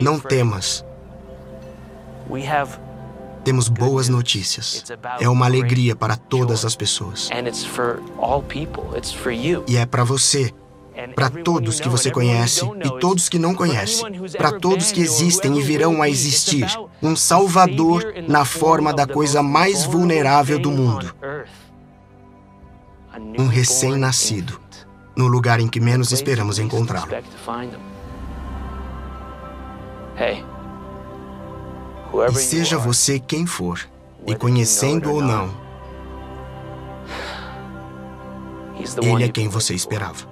Não temas. Temos boas notícias. É uma alegria para todas as pessoas. E é para você, para todos que você conhece e todos que não conhece, para todos que existem e virão a existir, um Salvador na forma da coisa mais vulnerável do mundo. Um recém-nascido, no lugar em que menos esperamos encontrá-lo. E seja você quem for, e conhecendo ou não, ele é quem você esperava.